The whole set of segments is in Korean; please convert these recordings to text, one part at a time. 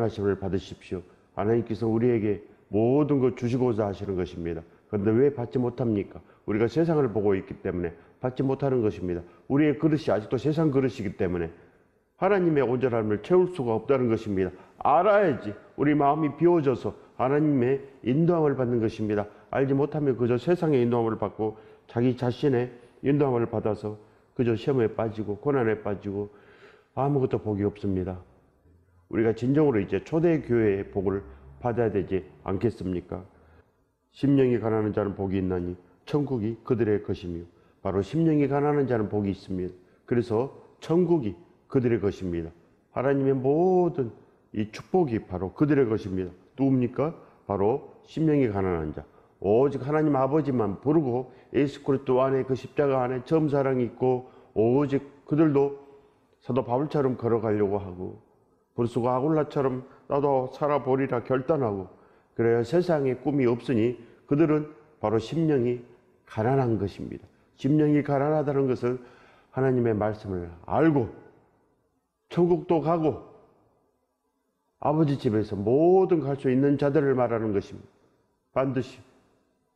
온전하심을 받으십시오. 하나님께서 우리에게 모든 것 주시고자 하시는 것입니다. 그런데 왜 받지 못합니까? 우리가 세상을 보고 있기 때문에 받지 못하는 것입니다. 우리의 그릇이 아직도 세상 그릇이기 때문에 하나님의 온전함을 채울 수가 없다는 것입니다. 알아야지 우리 마음이 비워져서 하나님의 인도함을 받는 것입니다. 알지 못하면 그저 세상의 인도함을 받고 자기 자신의 인도함을 받아서 그저 시험에 빠지고 고난에 빠지고 아무것도 복이 없습니다. 우리가 진정으로 이제 초대 교회의 복을 받아야 되지 않겠습니까? 심령이 가난한 자는 복이 있나니 천국이 그들의 것이며 바로 심령이 가난한 자는 복이 있습니다. 그래서 천국이 그들의 것입니다. 하나님의 모든 이 축복이 바로 그들의 것입니다. 누굽니까? 바로 심령이 가난한 자. 오직 하나님 아버지만 부르고 예수 그리스도 안에 그 십자가 안에 점사랑이 있고 오직 그들도 사도 바울처럼 걸어가려고 하고 브루스가 아굴라처럼 나도 살아보리라 결단하고 그래야 세상에 꿈이 없으니 그들은 바로 심령이 가난한 것입니다. 심령이 가난하다는 것은 하나님의 말씀을 알고 천국도 가고 아버지 집에서 모든 갈 수 있는 자들을 말하는 것입니다. 반드시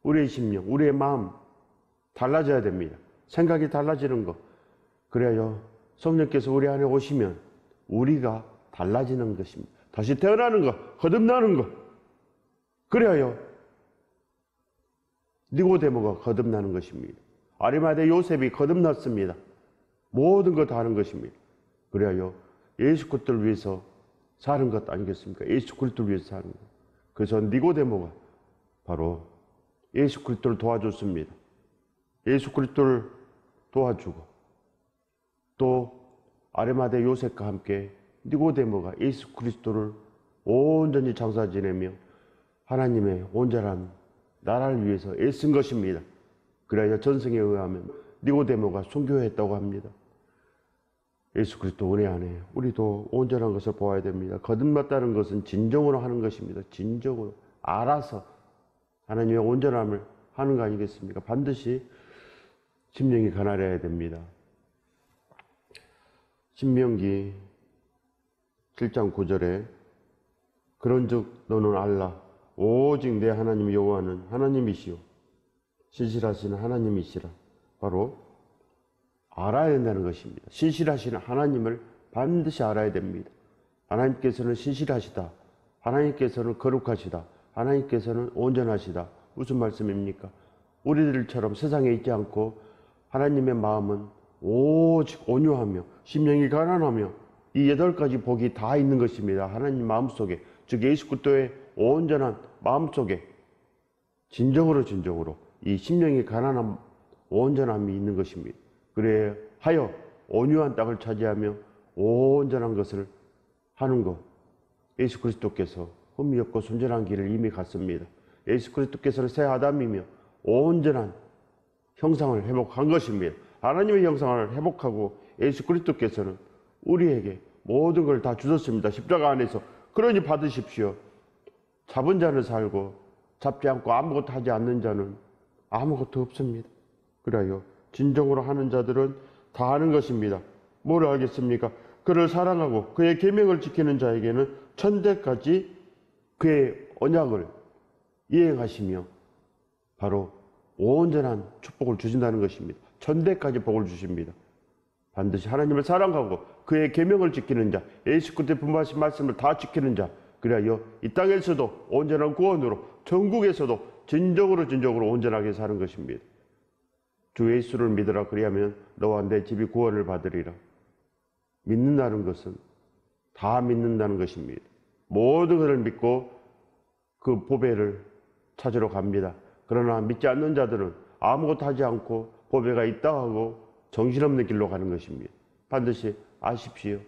우리의 심령, 우리의 마음 달라져야 됩니다. 생각이 달라지는 것. 그래요. 성령께서 우리 안에 오시면 우리가 달라지는 것입니다. 다시 태어나는 것, 거듭나는 것. 그래요. 니고데모가 거듭나는 것입니다. 아리마대 요셉이 거듭났습니다. 모든 것 다 하는 것입니다. 그래요. 예수 그리스도를 위해서 사는 것 아니겠습니까? 예수 그리스도를 위해서 사는 것. 그래서 니고데모가 바로 예수 그리스도를 도와줬습니다. 예수 그리스도를 도와주고 또 아레마대 요셉과 함께 니고데모가 예수 그리스도를 온전히 장사 지내며 하나님의 온전한 나라를 위해서 애쓴 것입니다. 그래야 전승에 의하면 니고데모가 순교했다고 합니다. 예수 그리스도 은혜 안에 우리도 온전한 것을 보아야 됩니다. 거듭났다는 것은 진정으로 하는 것입니다. 진정으로 알아서 하나님의 온전함을 하는 거 아니겠습니까? 반드시 심령이 가난해야 됩니다. 신명기 7장 9절에 그런즉 너는 알라 오직 내 하나님 여호와는 하나님이시요 신실하시는 하나님이시라 바로 알아야 된다는 것입니다. 신실하시는 하나님을 반드시 알아야 됩니다. 하나님께서는 신실하시다. 하나님께서는 거룩하시다. 하나님께서는 온전하시다. 무슨 말씀입니까? 우리들처럼 세상에 있지 않고 하나님의 마음은 오직 온유하며 심령이 가난하며 이 여덟 가지 복이 다 있는 것입니다. 하나님 마음속에 즉 예수 그리스도의 온전한 마음속에 진정으로 진정으로 이 심령이 가난한 온전함이 있는 것입니다. 그래 하여 온유한 땅을 차지하며 온전한 것을 하는 것. 예수 그리스도께서 흠이 없고 순전한 길을 이미 갔습니다. 예수 그리스도께서는 새 아담이며 온전한 형상을 회복한 것입니다. 하나님의 형상을 회복하고 예수 그리스도께서는 우리에게 모든 걸 다 주셨습니다. 십자가 안에서. 그러니 받으십시오. 잡은 자는 살고 잡지 않고 아무것도 하지 않는 자는 아무것도 없습니다. 그래요. 진정으로 하는 자들은 다 하는 것입니다. 뭘 알겠습니까? 그를 사랑하고 그의 계명을 지키는 자에게는 천대까지 그의 언약을 이행하시며 바로 온전한 축복을 주신다는 것입니다. 천대까지 복을 주십니다. 반드시 하나님을 사랑하고 그의 계명을 지키는 자, 예수 그리스도의 분부하신 말씀을 다 지키는 자, 그래야 이 땅에서도 온전한 구원으로 전국에서도 진정으로 진정으로 온전하게 사는 것입니다. 주 예수를 믿으라 그리하면 너와 내 집이 구원을 받으리라. 믿는다는 것은 다 믿는다는 것입니다. 모든 것을 믿고 그 보배를 찾으러 갑니다. 그러나 믿지 않는 자들은 아무것도 하지 않고 보배가 있다 하고 정신없는 길로 가는 것입니다. 반드시 아십시오.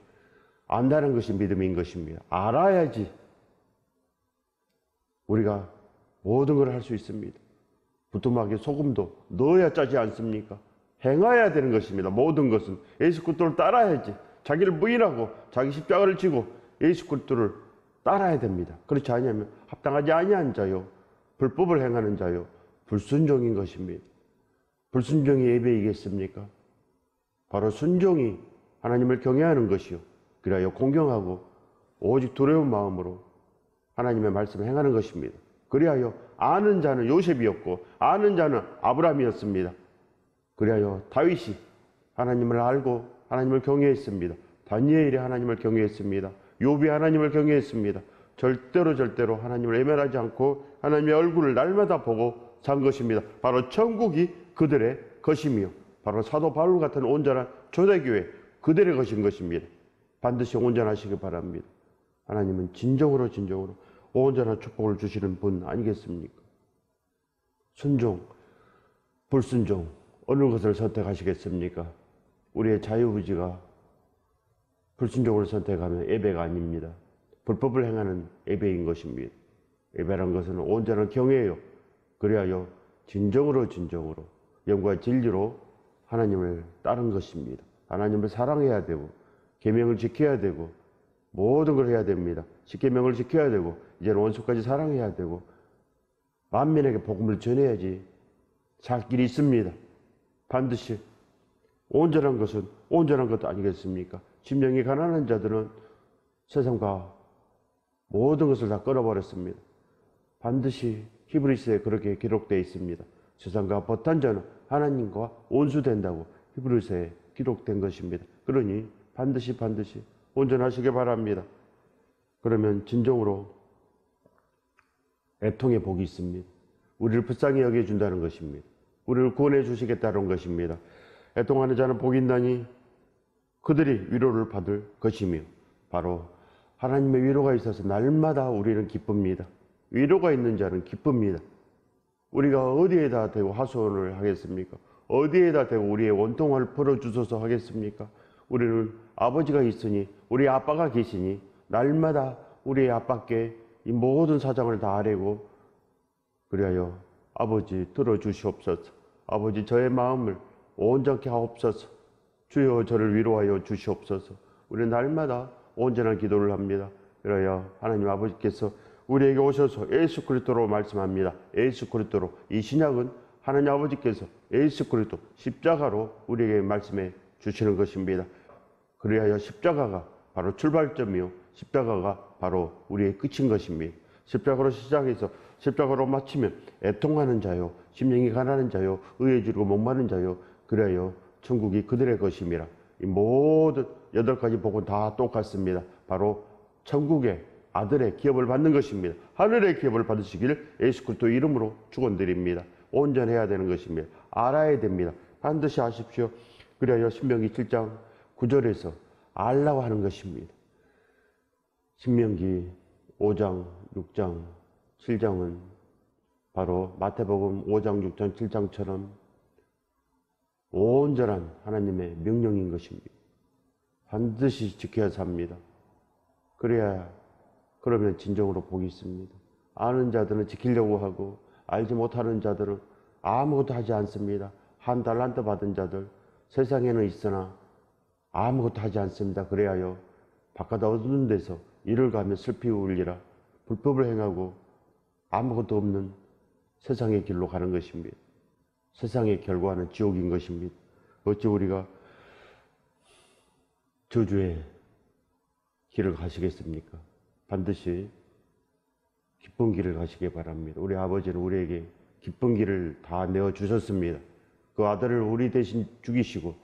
안다는 것이 믿음인 것입니다. 알아야지 우리가 모든 걸 할 수 있습니다. 부뚜막에 소금도 넣어야 짜지 않습니까? 행해야 되는 것입니다. 모든 것은 예수 그리스도를 따라야지. 자기를 부인하고 자기 십자가를 지고 예수 그리스도를 따라야 됩니다. 그렇지 않으면 합당하지 아니한 자요. 불법을 행하는 자요. 불순종인 것입니다. 불순종이 예배이겠습니까? 바로 순종이 하나님을 경외하는 것이요. 그래야 공경하고 오직 두려운 마음으로 하나님의 말씀을 행하는 것입니다. 그리하여 아는 자는 요셉이었고 아는 자는 아브라함이었습니다. 그리하여 다윗이 하나님을 알고 하나님을 경외했습니다. 다니엘이 하나님을 경외했습니다. 요비 하나님을 경외했습니다. 절대로 절대로 하나님을 애멸하지 않고 하나님의 얼굴을 날마다 보고 산 것입니다. 바로 천국이 그들의 것이며 바로 사도 바울 같은 온전한 초대교회 그들의 것인 것입니다. 반드시 온전하시기 바랍니다. 하나님은 진정으로 진정으로 온전한 축복을 주시는 분 아니겠습니까? 순종, 불순종 어느 것을 선택하시겠습니까? 우리의 자유의지가 불순종을 선택하면 예배가 아닙니다. 불법을 행하는 예배인 것입니다. 예배란 것은 온전한 경외요. 그리하여 진정으로 진정으로 영과 진리로 하나님을 따른 것입니다. 하나님을 사랑해야 되고 계명을 지켜야 되고 모든 걸 해야 됩니다. 십계명을 지켜야 되고 이제는 원수까지 사랑해야 되고 만민에게 복음을 전해야지 살 길이 있습니다. 반드시 온전한 것은 온전한 것도 아니겠습니까? 심령이 가난한 자들은 세상과 모든 것을 다 끊어버렸습니다. 반드시 히브리스에 그렇게 기록되어 있습니다. 세상과 버탄 자는 하나님과 온수된다고 히브리스에 기록된 것입니다. 그러니 반드시 반드시 온전하시기 바랍니다. 그러면 진정으로 애통의 복이 있습니다. 우리를 불쌍히 여겨준다는 것입니다. 우리를 구원해 주시겠다는 것입니다. 애통하는 자는 복이 있나니 그들이 위로를 받을 것이며 바로 하나님의 위로가 있어서 날마다 우리는 기쁩니다. 위로가 있는 자는 기쁩니다. 우리가 어디에다 대고 하소연을 하겠습니까? 어디에다 대고 우리의 원통을 풀어주소서 하겠습니까? 우리는 아버지가 있으니 우리 아빠가 계시니 날마다 우리 아빠께 이 모든 사정을 다 아뢰고 그리하여 아버지 들어주시옵소서 아버지 저의 마음을 온전케 하옵소서 주여 저를 위로하여 주시옵소서 우리는 날마다 온전한 기도를 합니다 그래야 하나님 아버지께서 우리에게 오셔서 예수 그리스도로 말씀합니다 예수 그리스도로 이 신약은 하나님 아버지께서 예수 그리스도 십자가로 우리에게 말씀해 주시는 것입니다 그리하여 십자가가 바로 출발점이요 십자가가 바로 우리의 끝인 것입니다. 십자가로 시작해서 십자가로 마치면 애통하는 자요, 심령이 가난한 자요, 의에 주르고 목마른 자요, 그래요 천국이 그들의 것임이라. 이 모든 여덟 가지 복은 다 똑같습니다. 바로 천국의 아들의 기업을 받는 것입니다. 하늘의 기업을 받으시길 예수 그리스도 이름으로 축원드립니다. 온전해야 되는 것입니다. 알아야 됩니다. 반드시 아십시오. 그래야 신명기 7장 9절에서 알라고 하는 것입니다. 신명기 5장, 6장, 7장은 바로 마태복음 5장, 6장, 7장처럼 온전한 하나님의 명령인 것입니다. 반드시 지켜야 삽니다. 그래야 그러면 진정으로 복이 있습니다. 아는 자들은 지키려고 하고 알지 못하는 자들은 아무것도 하지 않습니다. 한 달란트 받은 자들 세상에는 있으나 아무것도 하지 않습니다. 그래야요 바깥 어두운 데서 이를 가며 슬피 울리라 불법을 행하고 아무것도 없는 세상의 길로 가는 것입니다. 세상의 결과는 지옥인 것입니다. 어찌 우리가 저주의 길을 가시겠습니까? 반드시 기쁜 길을 가시기 바랍니다. 우리 아버지는 우리에게 기쁜 길을 다 내어 주셨습니다. 그 아들을 우리 대신 죽이시고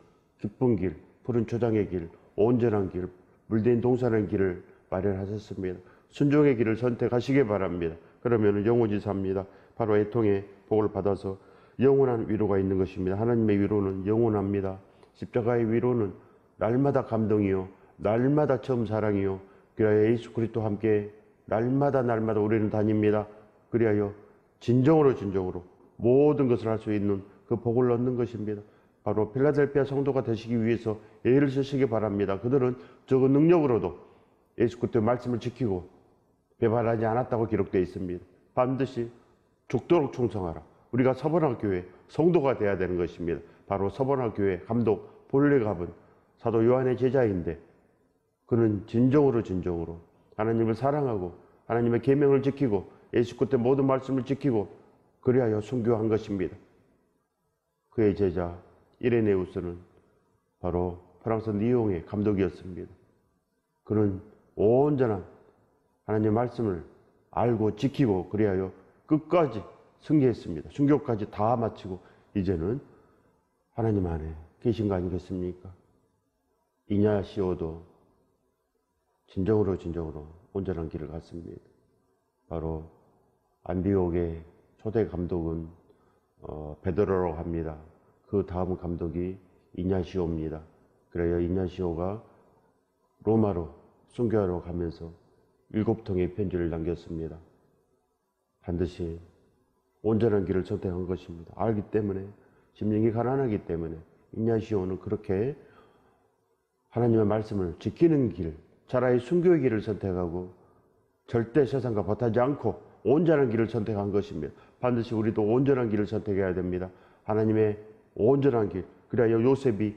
기쁜 길, 푸른 초장의 길, 온전한 길, 물된 동산의 길을 마련하셨습니다. 순종의 길을 선택하시기 바랍니다. 그러면 영원히 삽니다. 바로 애통의 복을 받아서 영원한 위로가 있는 것입니다. 하나님의 위로는 영원합니다. 십자가의 위로는 날마다 감동이요. 날마다 처음 사랑이요. 그래야 예수 그리스도 함께 날마다 날마다 우리는 다닙니다. 그리하여 진정으로 진정으로 모든 것을 할 수 있는 그 복을 얻는 것입니다. 바로 필라델피아 성도가 되시기 위해서 예를 쓰시기 바랍니다. 그들은 적은 능력으로도 예수 그리스도의 말씀을 지키고 배반하지 않았다고 기록되어 있습니다. 반드시 죽도록 충성하라. 우리가 서번학 교회 성도가 되어야 되는 것입니다. 바로 서번학 교회 감독 볼레갑은 사도 요한의 제자인데 그는 진정으로 진정으로 하나님을 사랑하고 하나님의 계명을 지키고 예수 그리스도의 모든 말씀을 지키고 그리하여 순교한 것입니다. 그의 제자 이레네우스는 바로 프랑스 니옹의 감독이었습니다. 그는 온전한 하나님의 말씀을 알고 지키고 그리하여 끝까지 승리했습니다. 순교까지 다 마치고 이제는 하나님 안에 계신 거 아니겠습니까? 이냐시오도 진정으로 진정으로 온전한 길을 갔습니다. 바로 안디옥의 초대 감독은 어, 베드로라고 합니다. 그 다음 감독이 이냐시오입니다. 그래야 이냐시오가 로마로 순교하러 가면서 일곱 통의 편지를 남겼습니다. 반드시 온전한 길을 선택한 것입니다. 알기 때문에 심령이 가난하기 때문에 이냐시오는 그렇게 하나님의 말씀을 지키는 길, 차라리 순교의 길을 선택하고 절대 세상과 버타지 않고 온전한 길을 선택한 것입니다. 반드시 우리도 온전한 길을 선택해야 됩니다. 하나님의 온전한 길. 그래야 요셉이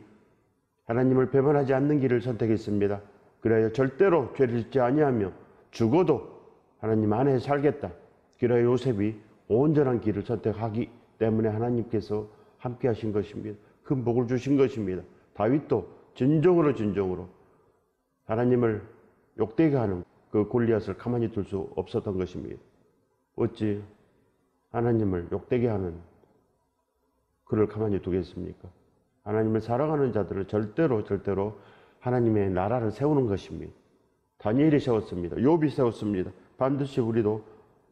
하나님을 배반하지 않는 길을 선택했습니다. 그래야 절대로 죄를 짓지 아니하며 죽어도 하나님 안에 살겠다. 그래야 요셉이 온전한 길을 선택하기 때문에 하나님께서 함께 하신 것입니다. 큰 복을 주신 것입니다. 다윗도 진정으로 진정으로 하나님을 욕되게 하는 그 골리앗을 가만히 둘 수 없었던 것입니다. 어찌 하나님을 욕되게 하는 그를 가만히 두겠습니까? 하나님을 사랑하는 자들을 절대로 절대로 하나님의 나라를 세우는 것입니다. 다니엘이 세웠습니다. 욥이 세웠습니다. 반드시 우리도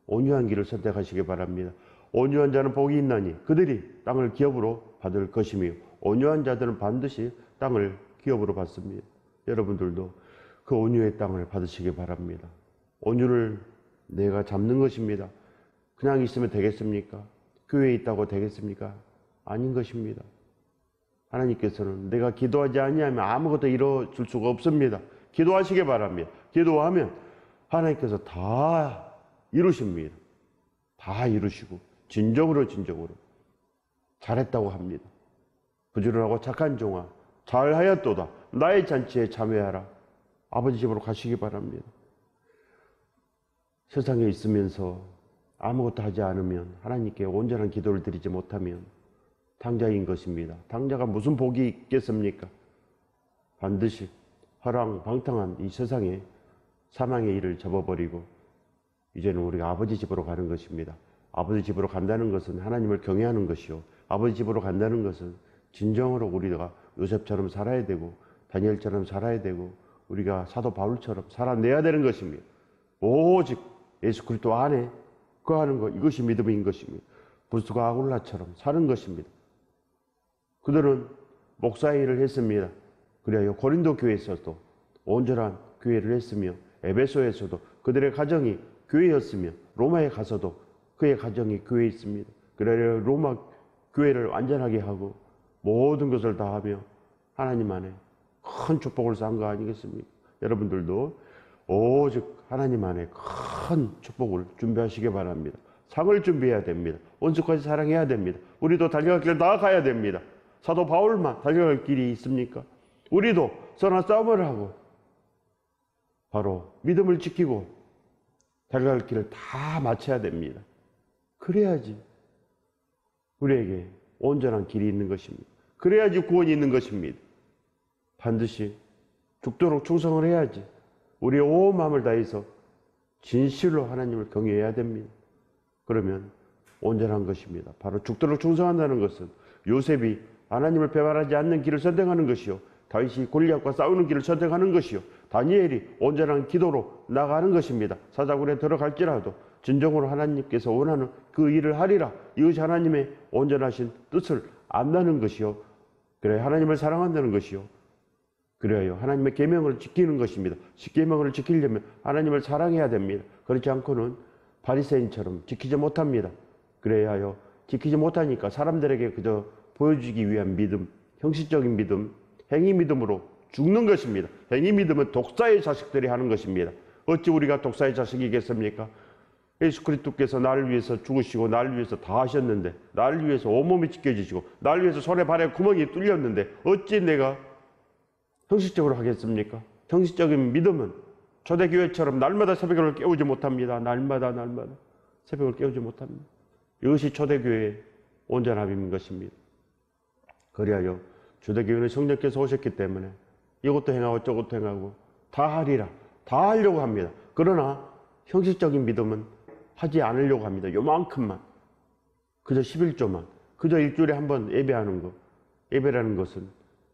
온유한 길을 선택하시기 바랍니다. 온유한 자는 복이 있나니 그들이 땅을 기업으로 받을 것이며 온유한 자들은 반드시 땅을 기업으로 받습니다. 여러분들도 그 온유의 땅을 받으시기 바랍니다. 온유를 내가 잡는 것입니다. 그냥 있으면 되겠습니까? 교회에 있다고 되겠습니까? 아닌 것입니다. 하나님께서는 내가 기도하지 아니하면 아무것도 이루어줄 수가 없습니다. 기도하시기 바랍니다. 기도하면 하나님께서 다 이루십니다. 다 이루시고 진정으로 진정으로 잘했다고 합니다. 부지런하고 착한 종아 잘하였도다. 나의 잔치에 참여하라. 아버지 집으로 가시기 바랍니다. 세상에 있으면서 아무것도 하지 않으면 하나님께 온전한 기도를 드리지 못하면 당자인 것입니다. 당자가 무슨 복이 있겠습니까? 반드시 허랑 방탕한 이 세상에 사망의 일을 접어버리고 이제는 우리가 아버지 집으로 가는 것입니다. 아버지 집으로 간다는 것은 하나님을 경외하는 것이요. 아버지 집으로 간다는 것은 진정으로 우리가 요셉처럼 살아야 되고 다니엘처럼 살아야 되고 우리가 사도 바울처럼 살아내야 되는 것입니다. 오직 예수 그리스도 안에 거하는 것 이것이 믿음인 것입니다. 부스가 아굴라처럼 사는 것입니다. 그들은 목사 일을 했습니다. 그래야 고린도 교회에서도 온전한 교회를 했으며 에베소에서도 그들의 가정이 교회였으며 로마에 가서도 그의 가정이 교회에 있습니다. 그래야 로마 교회를 완전하게 하고 모든 것을 다 하며 하나님 안에 큰 축복을 쌓은 거 아니겠습니까? 여러분들도 오직 하나님 안에 큰 축복을 준비하시기 바랍니다. 상을 준비해야 됩니다. 온수까지 사랑해야 됩니다. 우리도 달려갈 길 나아가야 됩니다. 사도 바울만 달려갈 길이 있습니까? 우리도 선한 싸움을 하고 바로 믿음을 지키고 달려갈 길을 다 마쳐야 됩니다. 그래야지 우리에게 온전한 길이 있는 것입니다. 그래야지 구원이 있는 것입니다. 반드시 죽도록 충성을 해야지 우리의 온 마음을 다해서 진실로 하나님을 경외해야 됩니다. 그러면 온전한 것입니다. 바로 죽도록 충성한다는 것은 요셉이 하나님을 배반하지 않는 길을 선택하는 것이요. 다윗이 골리앗과 싸우는 길을 선택하는 것이요. 다니엘이 온전한 기도로 나가는 것입니다. 사자굴에 들어갈지라도 진정으로 하나님께서 원하는 그 일을 하리라. 이것이 하나님의 온전하신 뜻을 안다는 것이요. 그래 하나님을 사랑한다는 것이요. 그래요. 하나님의 계명을 지키는 것입니다. 계명을 지키려면 하나님을 사랑해야 됩니다. 그렇지 않고는 바리새인처럼 지키지 못합니다. 그래야 하여 지키지 못하니까 사람들에게 그저 보여주기 위한 믿음, 형식적인 믿음, 행위 믿음으로 죽는 것입니다. 행위 믿음은 독사의 자식들이 하는 것입니다. 어찌 우리가 독사의 자식이겠습니까? 예수 그리스도께서 나를 위해서 죽으시고 나를 위해서 다 하셨는데 나를 위해서 온몸이 찢겨지시고 나를 위해서 손에 발에 구멍이 뚫렸는데 어찌 내가 형식적으로 하겠습니까? 형식적인 믿음은 초대교회처럼 날마다 새벽을 깨우지 못합니다. 날마다 날마다 새벽을 깨우지 못합니다. 이것이 초대교회의 온전함인 것입니다. 그리하여 초대교회는 성령께서 오셨기 때문에 이것도 행하고 저것도 행하고 다 하리라. 다 하려고 합니다. 그러나 형식적인 믿음은 하지 않으려고 합니다. 요만큼만. 그저 11조만. 그저 일주일에 한 번 예배하는 것. 예배라는 것은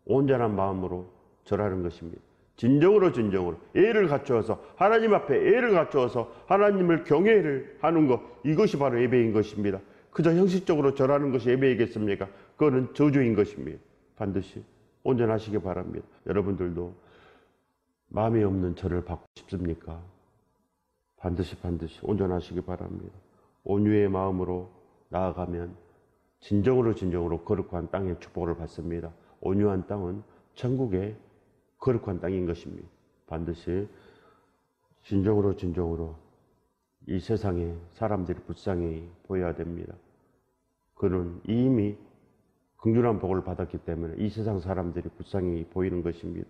온전한 마음으로 절하는 것입니다. 진정으로 진정으로 예를 갖추어서 하나님 앞에 예를 갖추어서 하나님을 경외를 하는 것 이것이 바로 예배인 것입니다. 그저 형식적으로 절하는 것이 예배이겠습니까? 그거는 저주인 것입니다. 반드시 온전하시기 바랍니다. 여러분들도 마음이 없는 절을 받고 싶습니까? 반드시 반드시 온전하시기 바랍니다. 온유의 마음으로 나아가면 진정으로 진정으로 거룩한 땅의 축복을 받습니다. 온유한 땅은 천국의 거룩한 땅인 것입니다. 반드시 진정으로 진정으로 이 세상에 사람들이 불쌍히 보여야 됩니다. 그는 이미 긍휼한 복을 받았기 때문에 이 세상 사람들이 불쌍히 보이는 것입니다.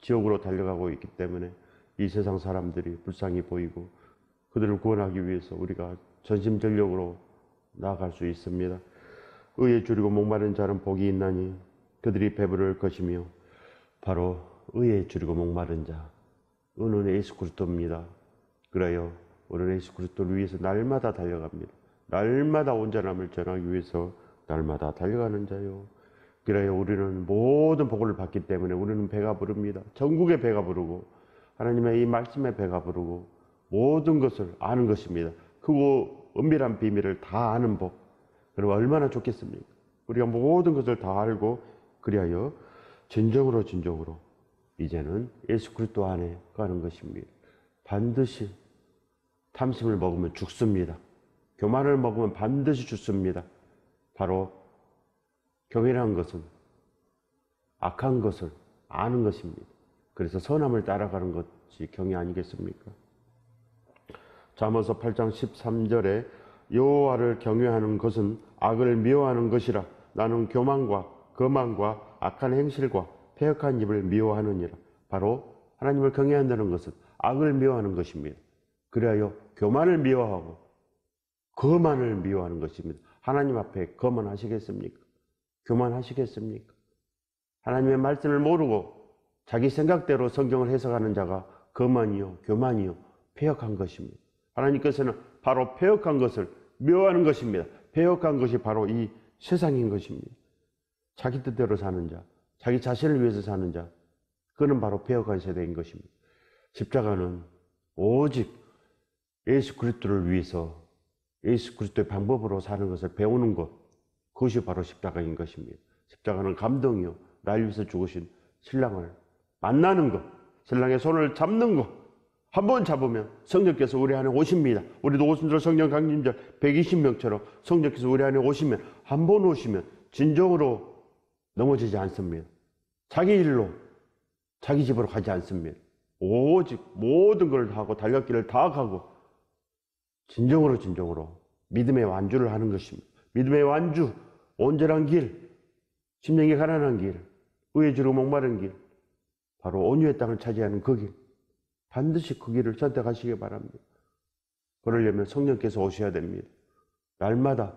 지옥으로 달려가고 있기 때문에 이 세상 사람들이 불쌍히 보이고 그들을 구원하기 위해서 우리가 전심전력으로 나아갈 수 있습니다. 의에 줄이고 목마른 자는 복이 있나니 그들이 배부를 것이며 바로 의에 줄이고 목마른 자 의는 예수 그리스도입니다. 그래요. 우리는 예수 그리스도를 위해서 날마다 달려갑니다. 날마다 온전함을 전하기 위해서 날마다 달려가는 자요. 그래요. 우리는 모든 복을 받기 때문에 우리는 배가 부릅니다. 전국의 배가 부르고 하나님의 이 말씀에 배가 부르고 모든 것을 아는 것입니다. 크고 은밀한 비밀을 다 아는 복. 그럼 얼마나 좋겠습니까? 우리가 모든 것을 다 알고 그리하여 진정으로 진정으로 이제는 예수 그리스도 안에 가는 것입니다. 반드시 탐심을 먹으면 죽습니다. 교만을 먹으면 반드시 죽습니다. 바로 교회라는 것은 악한 것을 아는 것입니다. 그래서 선함을 따라가는 것이 경이 아니겠습니까? 잠언서 8장 13절에 여호와를 경외하는 것은 악을 미워하는 것이라 나는 교만과 거만과 악한 행실과 폐역한 입을 미워하느니라. 바로 하나님을 경외한다는 것은 악을 미워하는 것입니다. 그래야 교만을 미워하고 거만을 미워하는 것입니다. 하나님 앞에 거만하시겠습니까? 교만하시겠습니까? 하나님의 말씀을 모르고 자기 생각대로 성경을 해석하는 자가 거만이요, 교만이요, 폐역한 것입니다. 하나님께서는 바로 폐역한 것을 묘하는 것입니다. 폐역한 것이 바로 이 세상인 것입니다. 자기 뜻대로 사는 자, 자기 자신을 위해서 사는 자, 그는 바로 폐역한 세대인 것입니다. 십자가는 오직 예수 그리스도를 위해서 예수 그리스도의 방법으로 사는 것을 배우는 것, 그것이 바로 십자가인 것입니다. 십자가는 감동이요. 날 위해서 죽으신 신랑을 만나는 것, 신랑의 손을 잡는 것, 한번 잡으면 성령께서 우리 안에 오십니다. 우리도 오순절 성령 강림절 120명처럼 성령께서 우리 안에 오시면 한 번 오시면 진정으로 넘어지지 않습니다. 자기 일로 자기 집으로 가지 않습니다. 오직 모든 걸 하고 달렸길을 다 가고 진정으로 진정으로 믿음의 완주를 하는 것입니다. 믿음의 완주, 온전한 길, 심령이 가난한 길, 의에 주로 목마른 길, 바로 온유의 땅을 차지하는 그 길. 반드시 그 길을 선택하시기 바랍니다. 그러려면 성령께서 오셔야 됩니다. 날마다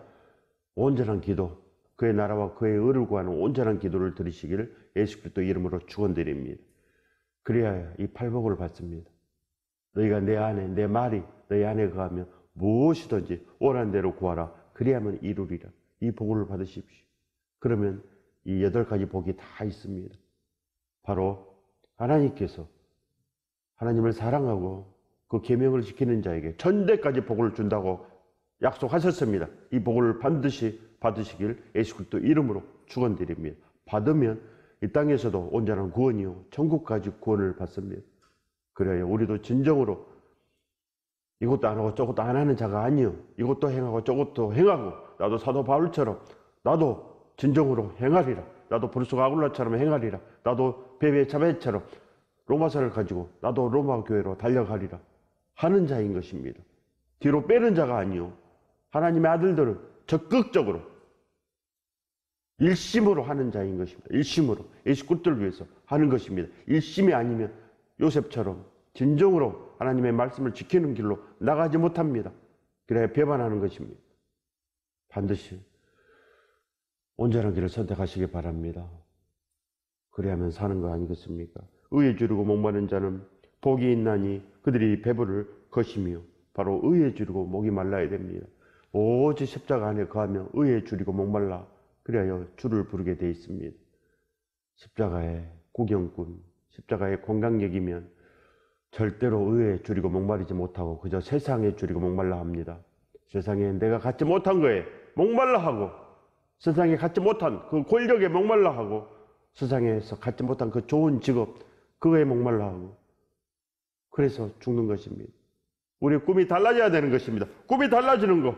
온전한 기도, 그의 나라와 그의 의를 구하는 온전한 기도를 드리시기를 예수 그리스도 이름으로 축원드립니다. 그래야 이 팔복을 받습니다. 너희가 내 안에 내 말이 너희 안에 거하면 무엇이든지 원한 대로 구하라. 그리하면 이루리라. 이 복을 받으십시오. 그러면 이 여덟 가지 복이 다 있습니다. 바로 하나님께서 하나님을 사랑하고 그 계명을 지키는 자에게 천대까지 복을 준다고 약속하셨습니다. 이 복을 반드시 받으시길 예수 그리스도 이름으로 축원드립니다. 받으면 이 땅에서도 온전한 구원이요 천국까지 구원을 받습니다. 그래야 우리도 진정으로 이것도 안 하고 저것도 안 하는 자가 아니요. 이것도 행하고 저것도 행하고 나도 사도 바울처럼 나도 진정으로 행하리라. 나도 브루스가 아굴라처럼 행하리라. 나도 베베 자베처럼 로마서를 가지고 나도 로마 교회로 달려가리라. 하는 자인 것입니다. 뒤로 빼는 자가 아니요. 하나님의 아들들은 적극적으로 일심으로 하는 자인 것입니다. 일심으로 예수 그리스도를 위해서 하는 것입니다. 일심이 아니면 요셉처럼 진정으로 하나님의 말씀을 지키는 길로 나가지 못합니다. 그래야 배반하는 것입니다. 반드시 온전한 길을 선택하시기 바랍니다. 그래야만 사는 거 아니겠습니까? 의에 주르고 목마른 자는 복이 있나니 그들이 배부를 것이며 바로 의에 줄이고 목이 말라야 됩니다. 오직 십자가 안에 거하며 의에 줄이고 목말라 그래야 주를 부르게 돼 있습니다. 십자가의 구경꾼, 십자가의 공강력이면 절대로 의에 줄이고 목마르지 못하고 그저 세상에 줄이고 목말라 합니다. 세상에 내가 갖지 못한 거에 목말라 하고 세상에 갖지 못한 그 권력에 목말라 하고 세상에서 갖지 못한 그 좋은 직업 그거에 목말라 하고 그래서 죽는 것입니다. 우리 꿈이 달라져야 되는 것입니다. 꿈이 달라지는 거.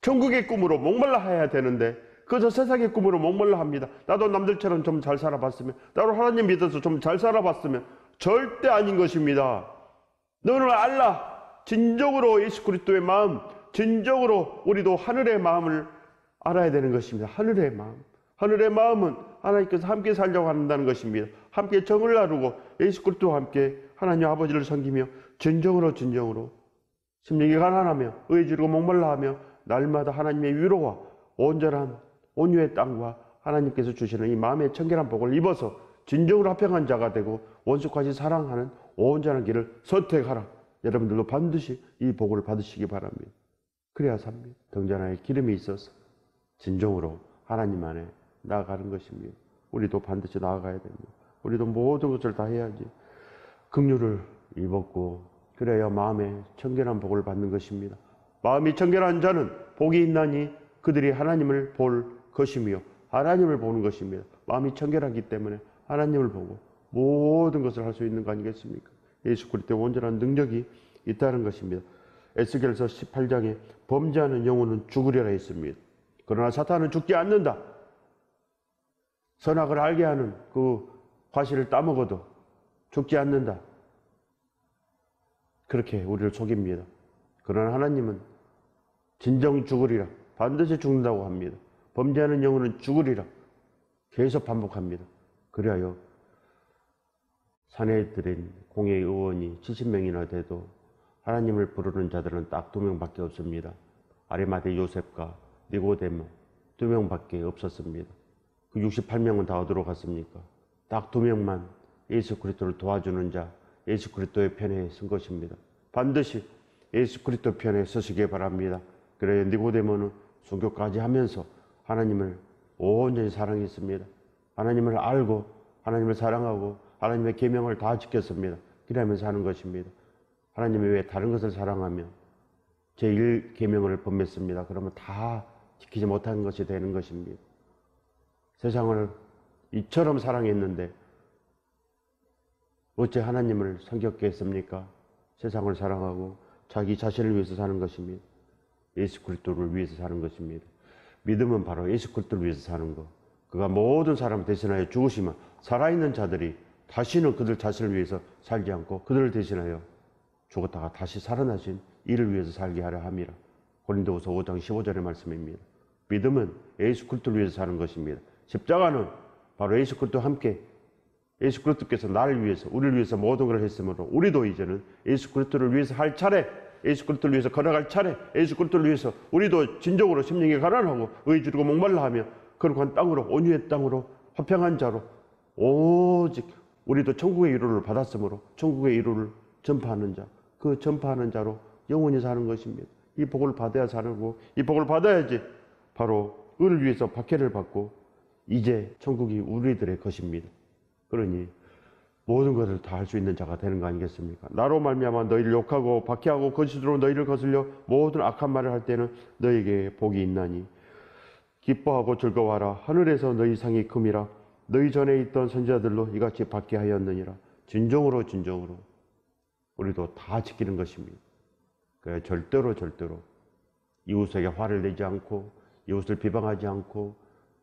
천국의 꿈으로 목말라 해야 되는데 그저 세상의 꿈으로 목말라 합니다. 나도 남들처럼 좀 잘 살아봤으면 나도 하나님 믿어서 좀 잘 살아봤으면 절대 아닌 것입니다. 너는 알라 진정으로 예수 그리스도의 마음 진정으로 우리도 하늘의 마음을 알아야 되는 것입니다. 하늘의 마음. 하늘의 마음은 하나님께서 함께 살자고 한다는 것입니다. 함께 정을 나누고 예수 그리스도와 함께 하나님 아버지를 섬기며 진정으로 진정으로 심령이 가난하며 의에 주르고 목말라 하며 날마다 하나님의 위로와 온전한 온유의 땅과 하나님께서 주시는 이 마음의 청결한 복을 입어서 진정으로 합평한 자가 되고 원수까지 사랑하는 온전한 길을 선택하라. 여러분들도 반드시 이 복을 받으시기 바랍니다. 그래야 삽니다. 등잔하에 기름이 있어서 진정으로 하나님 안에 나아가는 것입니다. 우리도 반드시 나아가야 됩니다. 우리도 모든 것을 다 해야지. 긍휼을 입었고 그래야 마음에 청결한 복을 받는 것입니다. 마음이 청결한 자는 복이 있나니 그들이 하나님을 볼 것이며 하나님을 보는 것입니다. 마음이 청결하기 때문에 하나님을 보고 모든 것을 할 수 있는 거 아니겠습니까? 예수 그리스도의 온전한 능력이 있다는 것입니다. 에스겔서 18장에 범죄하는 영혼은 죽으리라 했습니다. 그러나 사탄은 죽지 않는다. 선악을 알게 하는 그 과실을 따먹어도 죽지 않는다. 그렇게 우리를 속입니다. 그러나 하나님은 진정 죽으리라. 반드시 죽는다고 합니다. 범죄하는 영혼은 죽으리라. 계속 반복합니다. 그리하여 산에 들인 공의 의원이 70명이나 돼도 하나님을 부르는 자들은 딱 두 명밖에 없습니다. 아리마대 요셉과 니고데모 두 명밖에 없었습니다. 그 68명은 다 어디로 갔습니까? 딱 두 명만 예수 그리스도를 도와주는 자, 예수 그리스도의 편에 선 것입니다. 반드시 예수 그리스도 편에 서시기 바랍니다. 그래야 니고데모는 순교까지 하면서 하나님을 온전히 사랑했습니다. 하나님을 알고 하나님을 사랑하고 하나님의 계명을 다 지켰습니다. 그러면서 하는 것입니다. 하나님이 왜 다른 것을 사랑하며 제1 계명을 범했습니다. 그러면 다 지키지 못한 것이 되는 것입니다. 세상을 이처럼 사랑했는데 어째 하나님을 성격했습니까? 세상을 사랑하고 자기 자신을 위해서 사는 것입니다. 예수 그리스도를 위해서 사는 것입니다. 믿음은 바로 예수 그리스도를 위해서 사는 것. 그가 모든 사람을 대신하여 죽으시면 살아있는 자들이 다시는 그들 자신을 위해서 살지 않고 그들을 대신하여 죽었다가 다시 살아나신 이를 위해서 살게 하려 함이라. 고린도후서 5장 15절의 말씀입니다. 믿음은 예수 그리스도를 위해서 사는 것입니다. 십자가는 바로 예수 그리스도와 함께 예수 그리스도께서 나를 위해서 우리를 위해서 모든 걸 했으므로 우리도 이제는 예수 그리스도를 위해서 할 차례 예수 그리스도를 위해서 걸어갈 차례 예수 그리스도를 위해서 우리도 진정으로 심령이 가난하고 의에 주르고 목말라 하며 거룩한 땅으로 온유의 땅으로 화평한 자로 오직 우리도 천국의 이루를 받았으므로 천국의 이루를 전파하는 자, 그 전파하는 자로 영원히 사는 것입니다. 이 복을 받아야 사는 거고 이 복을 받아야지 바로 의를 위해서 박해를 받고 이제 천국이 우리들의 것입니다. 그러니 모든 것을 다 할 수 있는 자가 되는 거 아니겠습니까? 나로 말미암아 너희를 욕하고 박해하고 거짓으로 너희를 거슬려 모든 악한 말을 할 때는 너에게 복이 있나니 기뻐하고 즐거워하라 하늘에서 너희 상이 큼이라 너희 전에 있던 선지자들로 이같이 받게 하였느니라 진정으로 진정으로 우리도 다 지키는 것입니다. 그 절대로 절대로 이웃에게 화를 내지 않고 이웃을 비방하지 않고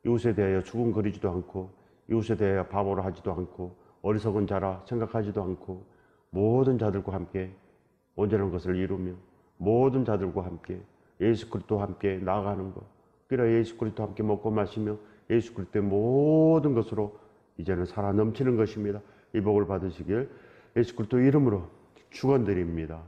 이웃에 대하여 수군거리지도 않고 이웃에 대하여 바보로 하지도 않고 어리석은 자라 생각하지도 않고 모든 자들과 함께 온전한 것을 이루며 모든 자들과 함께 예수 그리스도와 함께 나아가는 것. 그래 예수 그리스도와 함께 먹고 마시며 예수 그리스도의 모든 것으로 이제는 살아 넘치는 것입니다. 이 복을 받으시길 예수 그리스도 이름으로 축원드립니다.